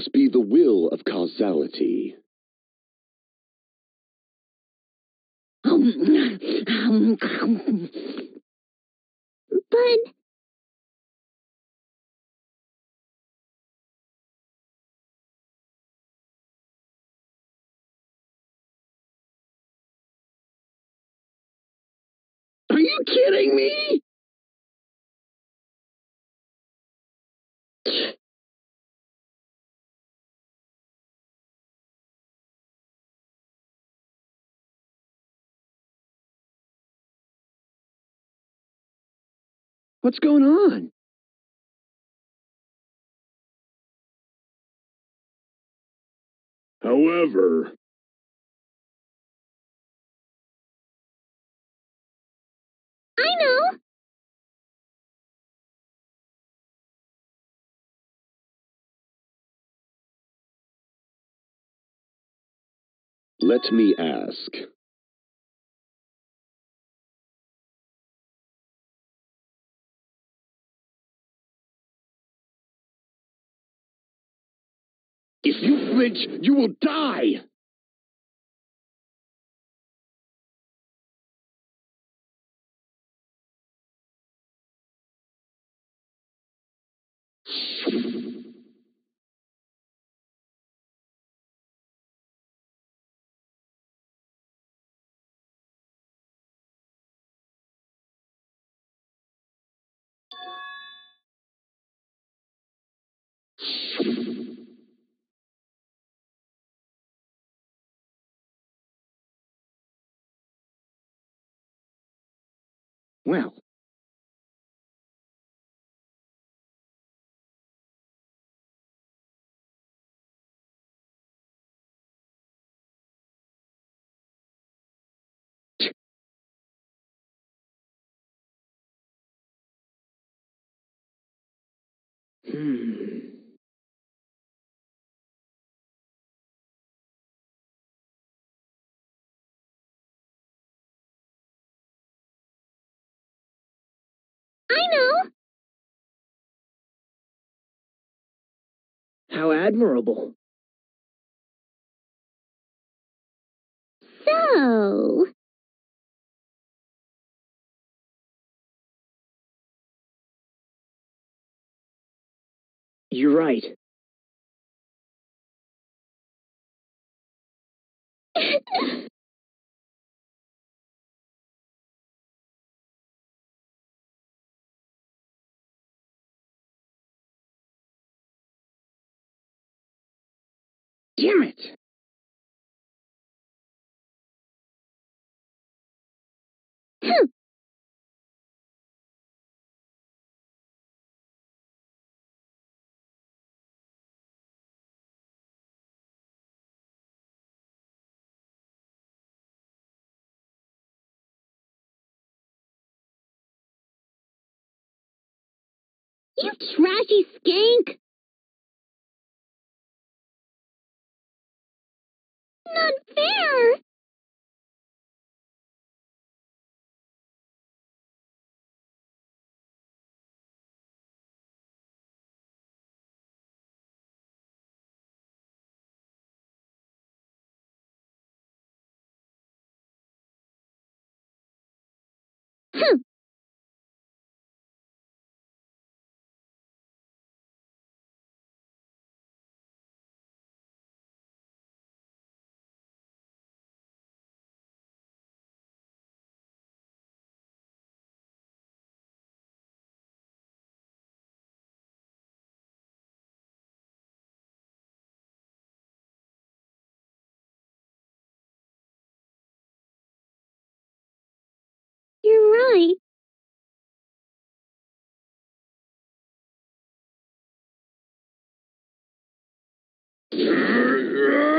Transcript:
must be the will of causality. But Are you kidding me? What's going on? However, I know. let me ask. If you flinch, you will die! Well, hmm. How admirable. So, You're right. Damn it! Hmm. you trashy skank. Not fair. Right.